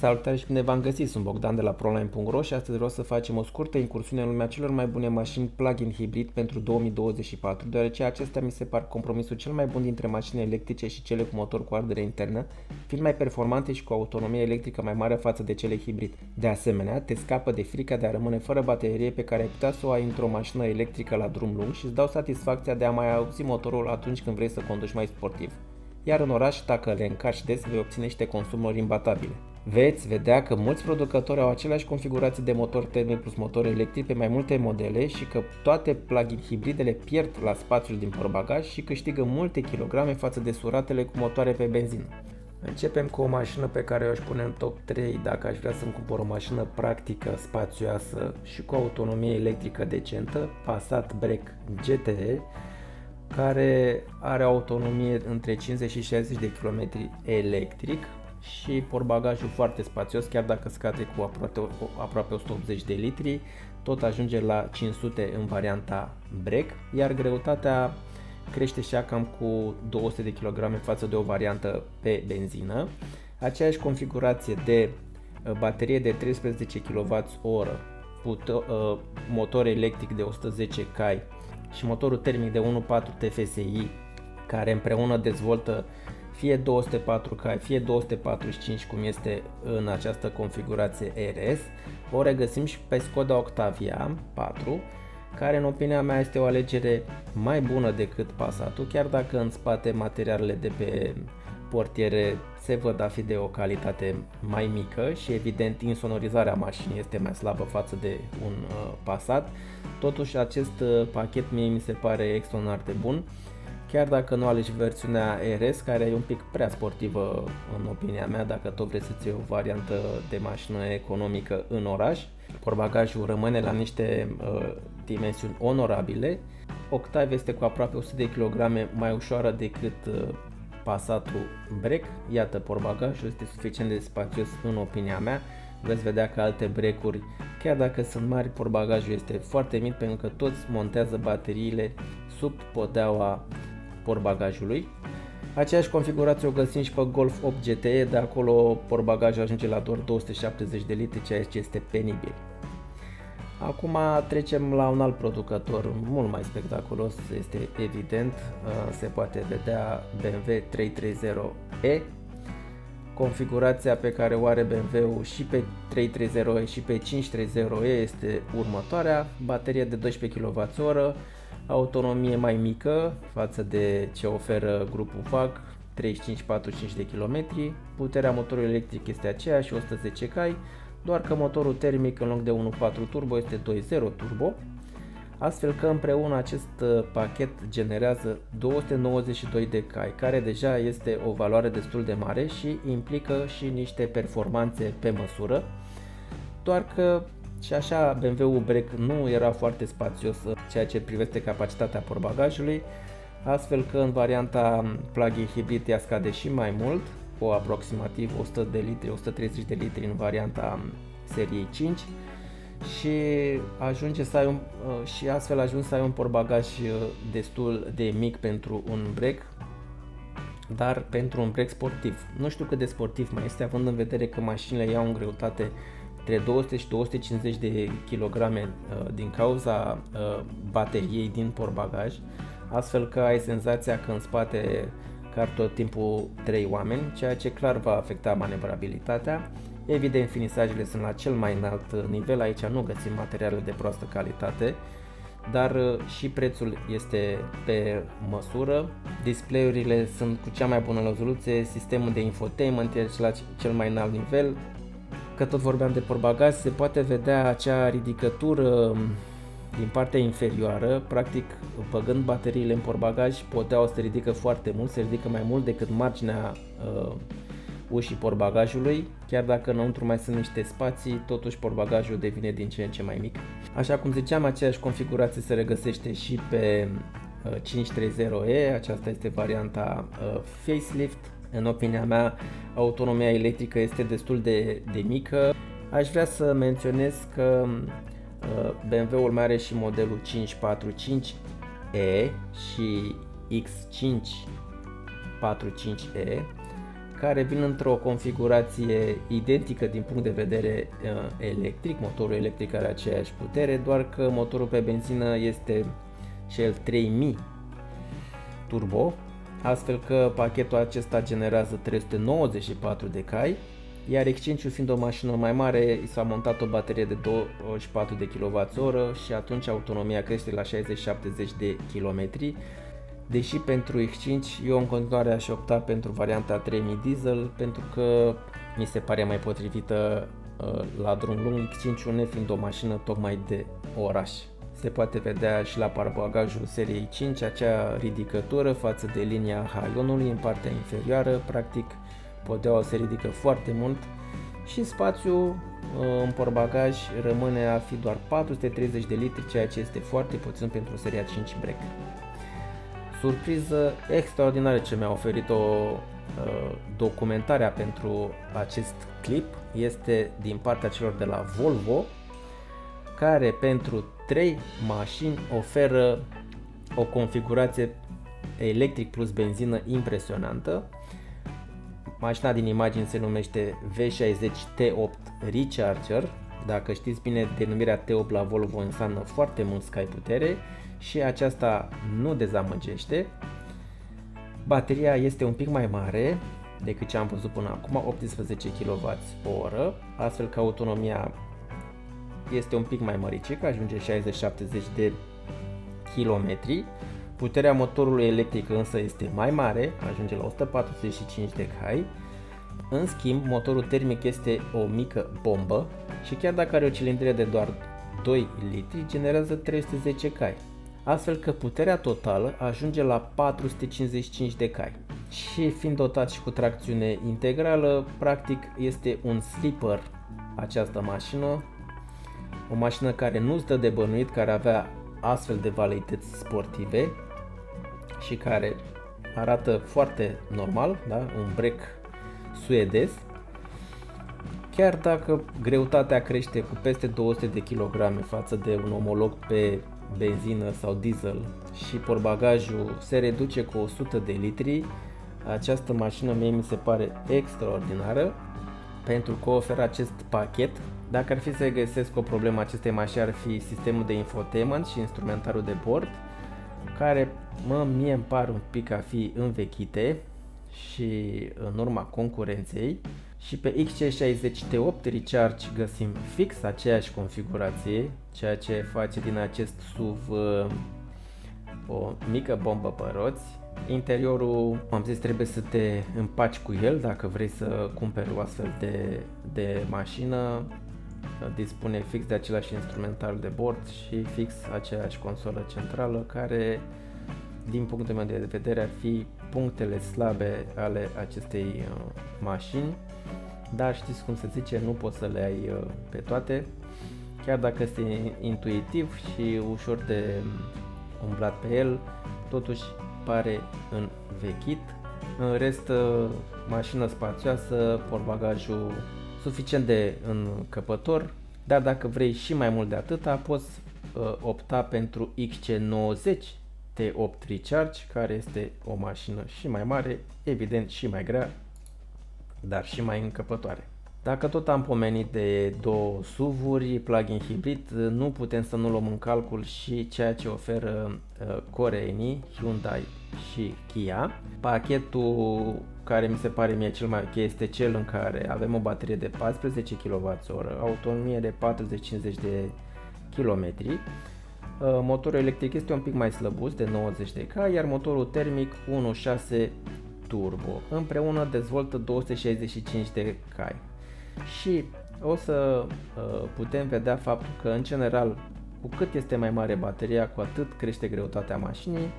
Salutare și bine v-am găsit, sunt Bogdan de la ProLine.ro și astăzi vreau să facem o scurtă incursiune în lumea celor mai bune mașini plug-in hibrid pentru 2024, deoarece acestea mi se par compromisul cel mai bun dintre mașini electrice și cele cu motor cu ardere internă, fiind mai performante și cu autonomie electrică mai mare față de cele hibrid. De asemenea, te scapă de frica de a rămâne fără baterie pe care ai putea să o ai într-o mașină electrică la drum lung și îți dau satisfacția de a mai auzi motorul atunci când vrei să conduci mai sportiv iar în oraș, dacă le încarci des, vei obține niște consumuri imbatabile. Veți vedea că mulți producători au aceleași configurații de motor termic plus motor electric pe mai multe modele și că toate plug-in hibridele pierd la spațiul din portbagaj și câștigă multe kilograme față de suratele cu motoare pe benzină. Începem cu o mașină pe care o aș pune în top 3 dacă aș vrea să-mi cumpăr o mașină practică, spațioasă și cu autonomie electrică decentă, Passat Break GTE, care are autonomie între 50 și 60 de km electric și portbagajul foarte spațios, chiar dacă scade cu aproape, aproape 180 de litri, tot ajunge la 500 în varianta break, iar greutatea crește și ea cam cu 200 de kg față de o variantă pe benzină. Aceeași configurație de uh, baterie de 13 kWh, uh, motor electric de 110 cai și motorul termic de 1.4 TFSI care împreună dezvoltă fie 204K, fie 245 cum este în această configurație RS, o regăsim și pe Skoda Octavia 4, care în opinia mea este o alegere mai bună decât Passatul, chiar dacă în spate materialele de pe portiere se văd a fi de o calitate mai mică și evident insonorizarea mașinii este mai slabă față de un uh, Passat. Totuși acest uh, pachet mie mi se pare extraordinar de bun chiar dacă nu alegi versiunea RS, care e un pic prea sportivă în opinia mea, dacă tot vrei să-ți iei o variantă de mașină economică în oraș. Portbagajul rămâne la niște uh, dimensiuni onorabile. Octave este cu aproape 100 de kg mai ușoară decât uh, Passatul Break. Iată, portbagajul este suficient de spațios în opinia mea. Veți vedea că alte brecuri, chiar dacă sunt mari, portbagajul este foarte mic pentru că toți montează bateriile sub podeaua portbagajului. Aceeași configurație o găsim și pe Golf 8 GTE, de acolo portbagajul ajunge la doar 270 de litri, ceea ce este penibil. Acum trecem la un alt producător mult mai spectaculos, este evident, uh, se poate vedea BMW 330e. Configurația pe care o are BMW-ul și pe 330e și pe 530e este următoarea, baterie de 12 kWh, autonomie mai mică față de ce oferă grupul VAG, 35-45 de km, puterea motorului electric este aceeași, 110 cai, doar că motorul termic în loc de 1.4 turbo este 2.0 turbo, astfel că împreună acest uh, pachet generează 292 de cai, care deja este o valoare destul de mare și implică și niște performanțe pe măsură, doar că și așa BMW-ul Break nu era foarte spațios ceea ce privește capacitatea portbagajului, astfel că în varianta plug-in hibrid ea scade și mai mult, cu aproximativ 100 de litri, 130 de litri în varianta seriei 5 și ajunge să ai un, uh, și astfel ajungi să ai un portbagaj uh, destul de mic pentru un break, dar pentru un break sportiv. Nu știu cât de sportiv mai este, având în vedere că mașinile iau în greutate între 200 și 250 de kilograme uh, din cauza uh, bateriei din portbagaj, astfel că ai senzația că în spate car tot timpul 3 oameni, ceea ce clar va afecta manevrabilitatea. Evident, finisajele sunt la cel mai înalt nivel, aici nu găsim materiale de proastă calitate, dar uh, și prețul este pe măsură. Display-urile sunt cu cea mai bună rezoluție, sistemul de infotainment este la cel mai înalt nivel, că tot vorbeam de portbagaj, se poate vedea acea ridicătură um, din partea inferioară, practic băgând bateriile în portbagaj, poteaua se ridică foarte mult, se ridică mai mult decât marginea uh, ușii portbagajului, chiar dacă înăuntru mai sunt niște spații, totuși portbagajul devine din ce în ce mai mic. Așa cum ziceam, aceeași configurație se regăsește și pe uh, 530e, aceasta este varianta uh, facelift, în opinia mea, autonomia electrică este destul de, de mică. Aș vrea să menționez că uh, BMW-ul mai are și modelul 545e și X545e, care vin într-o configurație identică din punct de vedere uh, electric. Motorul electric are aceeași putere, doar că motorul pe benzină este cel 3000 turbo, astfel că pachetul acesta generează 394 de cai, iar exchange fiind o mașină mai mare, i s-a montat o baterie de 24 de kWh și atunci autonomia crește la 60-70 de km, deși pentru Exchange eu în continuare aș opta pentru varianta 3000 diesel pentru că mi se pare mai potrivită uh, la drum lung, Exchange fiind o mașină tocmai de oraș. Se poate vedea și la parbagajul seriei 5 acea ridicătură față de linia haionului în partea inferioară, practic podeaua se ridică foarte mult și spațiul uh, în porbagaj rămâne a fi doar 430 de litri, ceea ce este foarte puțin pentru seria 5 break surpriză extraordinară ce mi-a oferit-o uh, documentarea pentru acest clip este din partea celor de la Volvo care pentru 3 mașini oferă o configurație electric plus benzină impresionantă. Mașina din imagine se numește V60 T8 Recharger. Dacă știți bine, denumirea T8 la Volvo înseamnă foarte mult scai putere și aceasta nu dezamăgește. Bateria este un pic mai mare decât ce am văzut până acum, 18 kWh, astfel că autonomia este un pic mai măricică, ajunge 60-70 de km. Puterea motorului electric însă este mai mare, ajunge la 145 de cai. În schimb, motorul termic este o mică bombă și chiar dacă are o cilindrire de doar 2 litri, generează 310 cai astfel că puterea totală ajunge la 455 de cai. Și fiind dotat și cu tracțiune integrală, practic este un slipper această mașină, o mașină care nu-ți dă de bănuit, care avea astfel de valeități sportive și care arată foarte normal, da? un break suedez, chiar dacă greutatea crește cu peste 200 de kg față de un omolog pe benzină sau diesel și porbagajul se reduce cu 100 de litri, această mașină mie mi se pare extraordinară pentru că oferă acest pachet. Dacă ar fi să găsesc o problemă acestei mașini ar fi sistemul de infotainment și instrumentarul de bord care mă, mie îmi par un pic a fi învechite și în urma concurenței și pe XC60T8 Recharge găsim fix aceeași configurație, ceea ce face din acest SUV uh, o mică bombă pe roți. Interiorul, am zis, trebuie să te împaci cu el dacă vrei să cumperi o astfel de, de mașină. Dispune fix de același instrumentar de bord și fix aceeași consolă centrală care, din punctul meu de vedere, ar fi punctele slabe ale acestei uh, mașini dar știți cum se zice, nu poți să le ai uh, pe toate, chiar dacă este intuitiv și ușor de umblat pe el, totuși pare învechit. În rest, uh, mașină spațioasă, portbagajul suficient de încăpător, dar dacă vrei și mai mult de atâta, poți uh, opta pentru XC90 T8 Recharge, care este o mașină și mai mare, evident și mai grea, dar și mai încăpătoare. Dacă tot am pomenit de două SUV-uri plug-in hibrid, nu putem să nu luăm în calcul și ceea ce oferă uh, coreenii, Hyundai și Kia. Pachetul care mi se pare mie cel mai ok este cel în care avem o baterie de 14 kWh, autonomie de 40-50 de km. Uh, motorul electric este un pic mai slăbus, de 90 de k, iar motorul termic 1.6 turbo. Împreună dezvoltă 265 de cai. Și o să uh, putem vedea faptul că în general cu cât este mai mare bateria, cu atât crește greutatea mașinii.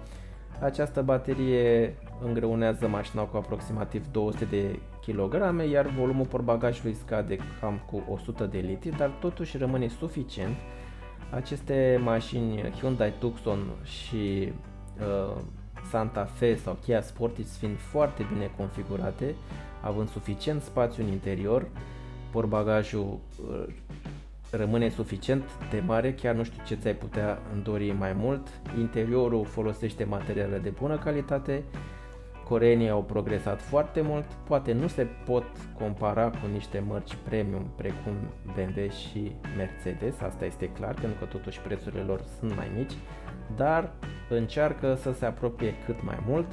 Această baterie îngreunează mașina cu aproximativ 200 de kg, iar volumul portbagajului scade cam cu 100 de litri, dar totuși rămâne suficient. Aceste mașini Hyundai Tucson și uh, Santa Fe sau Kia Sportage fiind foarte bine configurate, având suficient spațiu în interior, portbagajul uh, rămâne suficient de mare, chiar nu știu ce ți-ai putea îndori mai mult. Interiorul folosește materiale de bună calitate, coreenii au progresat foarte mult, poate nu se pot compara cu niște mărci premium precum BMW și Mercedes, asta este clar, pentru că totuși prețurile lor sunt mai mici, dar încearcă să se apropie cât mai mult.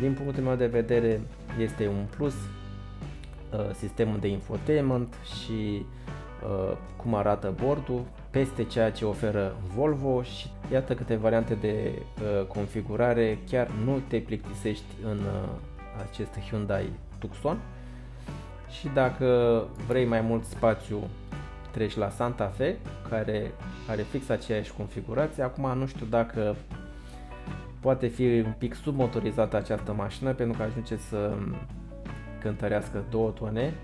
Din punctul meu de vedere este un plus uh, sistemul de infotainment și uh, cum arată bordul, peste ceea ce oferă Volvo și iată câte variante de uh, configurare, chiar nu te plictisești în uh, acest Hyundai Tucson. Și dacă vrei mai mult spațiu treci la Santa Fe care are fix aceeași configurație. Acum nu știu dacă poate fi un pic submotorizată această mașină pentru că ajunge să cântărească 2 tone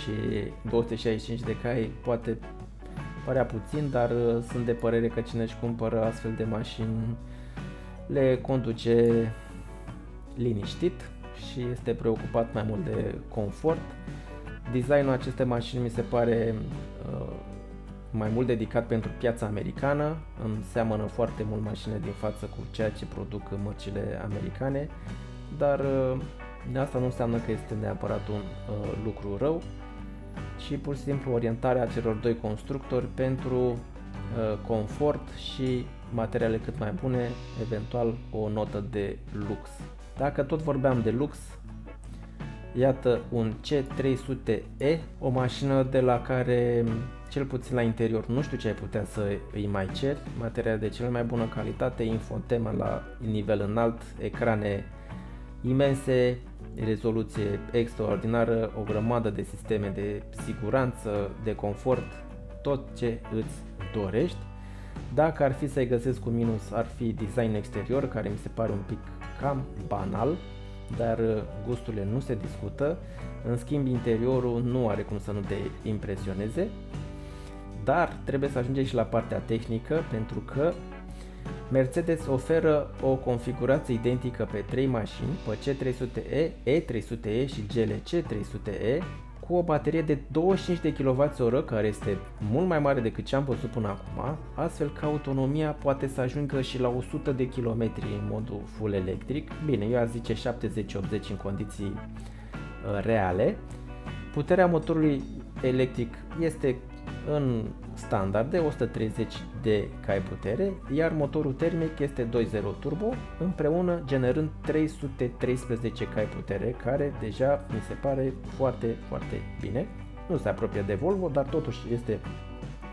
și 265 de cai poate părea puțin, dar uh, sunt de părere că cine își cumpără astfel de mașini le conduce liniștit și este preocupat mai mult de confort. Designul acestei mașini mi se pare uh, mai mult dedicat pentru piața americană, îmi seamănă foarte mult mașinile din față cu ceea ce produc mărcile americane, dar uh, asta nu înseamnă că este neapărat un uh, lucru rău și pur și simplu orientarea celor doi constructori pentru uh, confort și materiale cât mai bune, eventual o notă de lux. Dacă tot vorbeam de lux, iată un C300E, o mașină de la care cel puțin la interior nu știu ce ai putea să îi mai ceri, materiale de cel mai bună calitate, infotainment la nivel înalt, ecrane imense, rezoluție extraordinară, o grămadă de sisteme de siguranță, de confort, tot ce îți dorești. Dacă ar fi să-i găsesc cu minus, ar fi design exterior, care mi se pare un pic cam banal, dar uh, gusturile nu se discută. În schimb, interiorul nu are cum să nu te impresioneze. Dar trebuie să ajungem și la partea tehnică, pentru că Mercedes oferă o configurație identică pe 3 mașini, pe C300E, E300E și GLC 300E, cu o baterie de 25 de kWh, care este mult mai mare decât ce am văzut până acum, astfel că autonomia poate să ajungă și la 100 de km în modul full electric, bine, eu aș zice 70-80 în condiții uh, reale. Puterea motorului electric este în standard de 130 de cai putere, iar motorul termic este 2.0 turbo, împreună generând 313 cai putere, care deja mi se pare foarte, foarte bine. Nu se apropie de Volvo, dar totuși este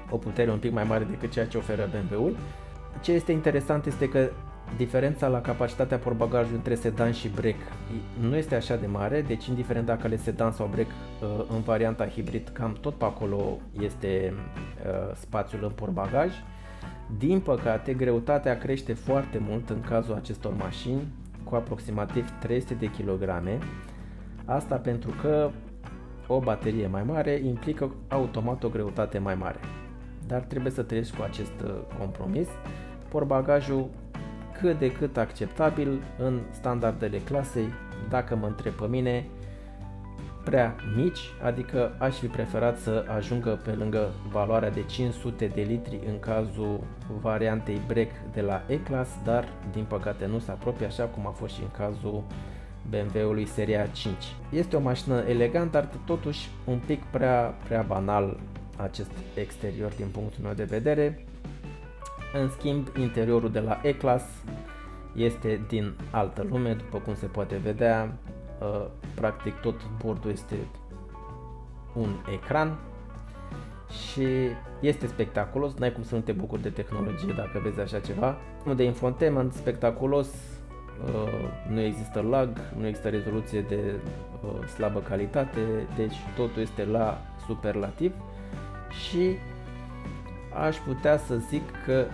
o putere un pic mai mare decât ceea ce oferă BMW-ul. Ce este interesant este că Diferența la capacitatea portbagajului între sedan și break nu este așa de mare, deci indiferent dacă le sedan sau break uh, în varianta hibrid, cam tot pe acolo este uh, spațiul în portbagaj. Din păcate, greutatea crește foarte mult în cazul acestor mașini, cu aproximativ 300 de kg. Asta pentru că o baterie mai mare implică automat o greutate mai mare. Dar trebuie să trăiești cu acest uh, compromis. Portbagajul cât de cât acceptabil în standardele clasei, dacă mă întreb pe mine, prea mici, adică aș fi preferat să ajungă pe lângă valoarea de 500 de litri în cazul variantei break de la E-Class, dar din păcate nu se apropie așa cum a fost și în cazul BMW-ului seria 5. Este o mașină elegantă, dar totuși un pic prea, prea banal acest exterior din punctul meu de vedere. În schimb, interiorul de la E-Class este din altă lume, după cum se poate vedea. Uh, practic tot bordul este un ecran și este spectaculos, n-ai cum să nu te bucuri de tehnologie dacă vezi așa ceva. De infotainment spectaculos, uh, nu există lag, nu există rezoluție de uh, slabă calitate, deci totul este la superlativ și aș putea să zic că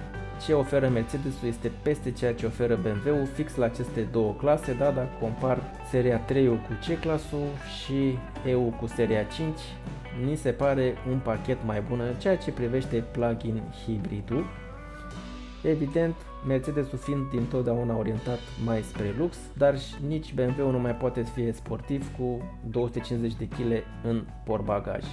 ce oferă Mercedes-ul este peste ceea ce oferă BMW-ul fix la aceste două clase, da, dacă compar seria 3 cu C-clasul și EU cu seria 5, mi se pare un pachet mai bun în ceea ce privește plug-in hibridul. Evident, Mercedes-ul fiind dintotdeauna orientat mai spre lux, dar nici BMW-ul nu mai poate fi sportiv cu 250 de kg în portbagaj.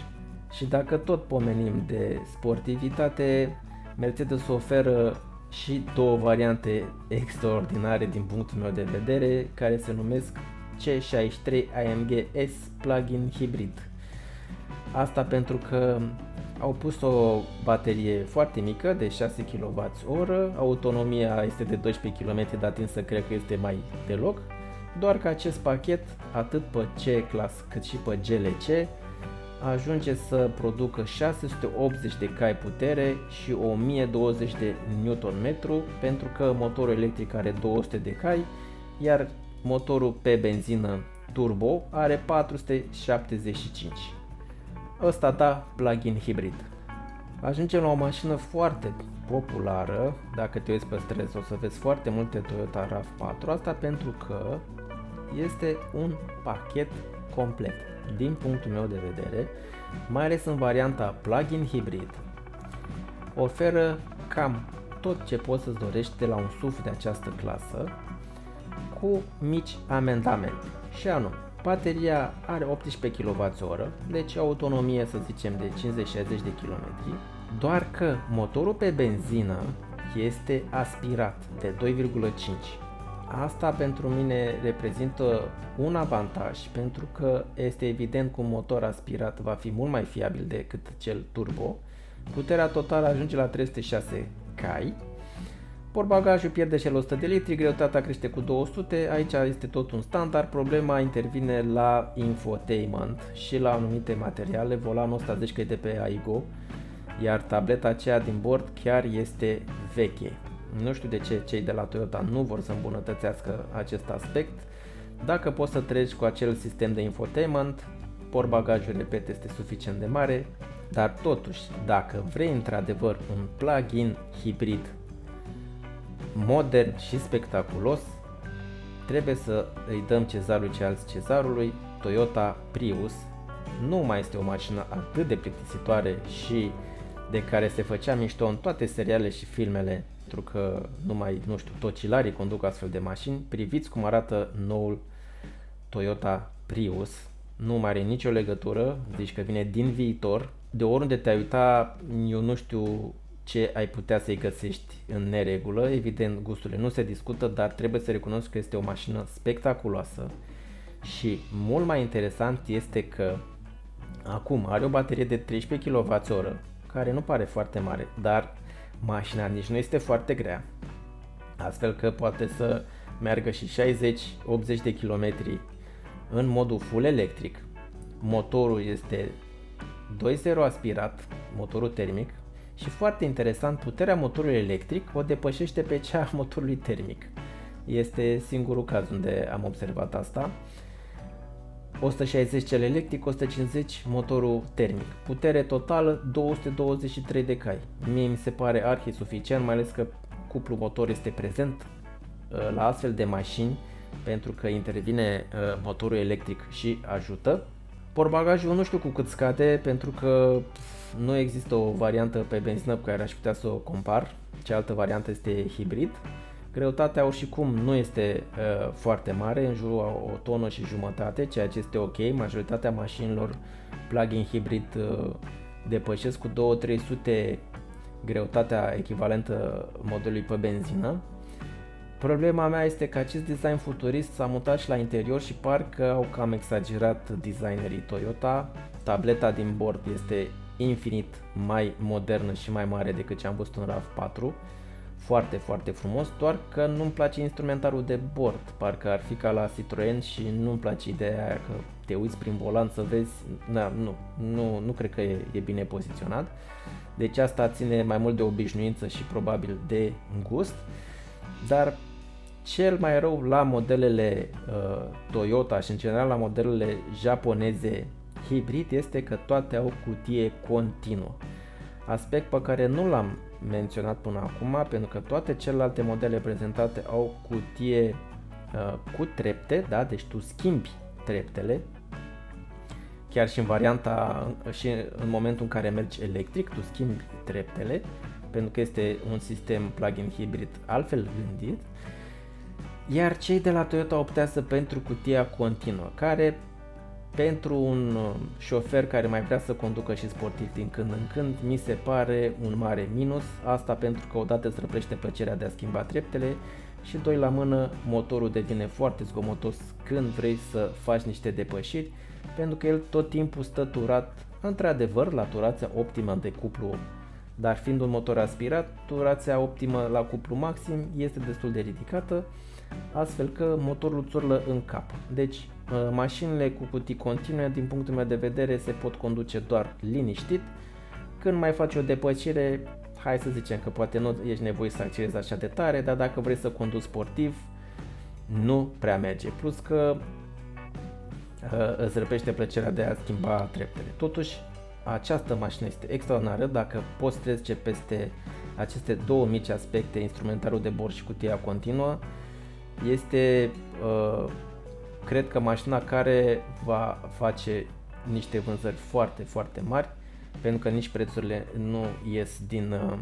Și dacă tot pomenim de sportivitate, Mercedes oferă și două variante extraordinare din punctul meu de vedere care se numesc C63 AMG S Plug-in Hybrid. Asta pentru că au pus o baterie foarte mică de 6 kWh, autonomia este de 12 km, dar tin să cred că este mai deloc, doar că acest pachet, atât pe C-Class cât și pe GLC, ajunge să producă 680 de cai putere și 1020 de Nm pentru că motorul electric are 200 de cai, iar motorul pe benzină turbo are 475. Ăsta da plug-in hibrid. Ajungem la o mașină foarte populară, dacă te uiți pe străzi o să vezi foarte multe Toyota RAV4, asta pentru că este un pachet complet. Din punctul meu de vedere, mai ales în varianta plug-in hibrid, oferă cam tot ce poți să-ți dorești de la un SUV de această clasă, cu mici amendamente. Și anume, bateria are 18 kWh, deci autonomie să zicem de 50-60 de km, doar că motorul pe benzină este aspirat de 2,5 Asta pentru mine reprezintă un avantaj pentru că este evident că un motor aspirat va fi mult mai fiabil decât cel turbo. Puterea totală ajunge la 306 cai. Portbagajul pierde și 100 de litri, greutatea crește cu 200, aici este tot un standard, problema intervine la infotainment și la anumite materiale, volanul ăsta zici că e de pe AIGO, iar tableta aceea din bord chiar este veche. Nu știu de ce cei de la Toyota nu vor să îmbunătățească acest aspect. Dacă poți să treci cu acel sistem de infotainment, portbagajul, repet, este suficient de mare, dar totuși, dacă vrei într-adevăr un plug-in hibrid modern și spectaculos, trebuie să îi dăm cezarul ce alți cezarului, Toyota Prius nu mai este o mașină atât de plictisitoare și de care se făcea mișto în toate serialele și filmele pentru că numai, nu știu, tocilarii conduc astfel de mașini. Priviți cum arată noul Toyota Prius. Nu mai are nicio legătură, zici că vine din viitor. De oriunde te-ai uita, eu nu știu ce ai putea să-i găsești în neregulă. Evident, gusturile nu se discută, dar trebuie să recunosc că este o mașină spectaculoasă. Și mult mai interesant este că acum are o baterie de 13 kWh, care nu pare foarte mare, dar mașina nici nu este foarte grea, astfel că poate să meargă și 60-80 de km în modul full electric. Motorul este 2.0 aspirat, motorul termic, și foarte interesant, puterea motorului electric o depășește pe cea a motorului termic. Este singurul caz unde am observat asta. 160 cel electric, 150 motorul termic. Putere totală 223 de cai. Mie mi se pare arhi suficient, mai ales că cuplu motor este prezent uh, la astfel de mașini pentru că intervine uh, motorul electric și ajută. Portbagajul nu știu cu cât scade pentru că nu există o variantă pe benzină pe care aș putea să o compar. Cealaltă variantă este hibrid. Greutatea și cum nu este uh, foarte mare, în jurul a o tonă și jumătate, ceea ce este ok. Majoritatea mașinilor plug-in hibrid uh, depășesc cu 2-300 greutatea echivalentă modelului pe benzină. Problema mea este că acest design futurist s-a mutat și la interior și parcă au cam exagerat designerii Toyota. Tableta din bord este infinit mai modernă și mai mare decât ce am văzut în RAV4 foarte, foarte frumos, doar că nu-mi place instrumentarul de bord, parcă ar fi ca la Citroen și nu-mi place ideea aia că te uiți prin volan să vezi, na, nu, nu, nu cred că e, e bine poziționat, deci asta ține mai mult de obișnuință și probabil de gust, dar cel mai rău la modelele uh, Toyota și în general la modelele japoneze hibrid este că toate au cutie continuă. Aspect pe care nu l-am menționat până acum, pentru că toate celelalte modele prezentate au cutie uh, cu trepte, da? deci tu schimbi treptele, chiar și în varianta, și în momentul în care mergi electric, tu schimbi treptele, pentru că este un sistem plug-in hibrid altfel gândit, iar cei de la Toyota optează pentru cutia continuă, care pentru un uh, șofer care mai vrea să conducă și sportiv din când în când, mi se pare un mare minus. Asta pentru că odată îți răprește plăcerea de a schimba treptele și doi la mână, motorul devine foarte zgomotos când vrei să faci niște depășiri, pentru că el tot timpul stă turat, într-adevăr, la turația optimă de cuplu dar fiind un motor aspirat, turația optimă la cuplu maxim este destul de ridicată, astfel că motorul țurlă în cap. Deci, uh, mașinile cu cutii continue, din punctul meu de vedere, se pot conduce doar liniștit. Când mai faci o depăcire, hai să zicem că poate nu ești nevoie să accelerezi așa de tare, dar dacă vrei să conduci sportiv, nu prea merge. Plus că uh, îți răpește plăcerea de a schimba treptele. Totuși, această mașină este extraordinară dacă poți trece peste aceste două mici aspecte, instrumentarul de bord și cutia continuă. Este, uh, cred că mașina care va face niște vânzări foarte, foarte mari, pentru că nici prețurile nu ies din uh,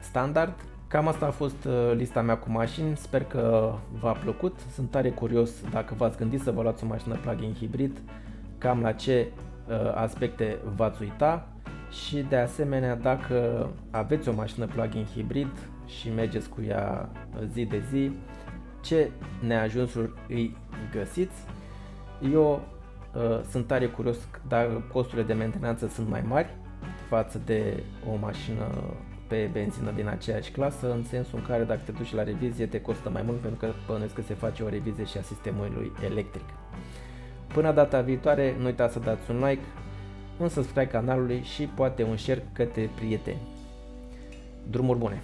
standard. Cam asta a fost uh, lista mea cu mașini, sper că v-a plăcut. Sunt tare curios dacă v-ați gândit să vă luați o mașină plug-in hibrid, cam la ce Uh, aspecte v-ați uita și de asemenea dacă aveți o mașină plug-in hibrid și mergeți cu ea zi de zi, ce neajunsuri îi găsiți. Eu uh, sunt tare curios dacă costurile de mentenanță sunt mai mari față de o mașină pe benzină din aceeași clasă, în sensul în care dacă te duci la revizie te costă mai mult pentru că bănuiesc că se face o revizie și a sistemului electric. Până data viitoare, nu uitați să dați un like, un subscribe canalului și poate un share către prieteni. Drumuri bune!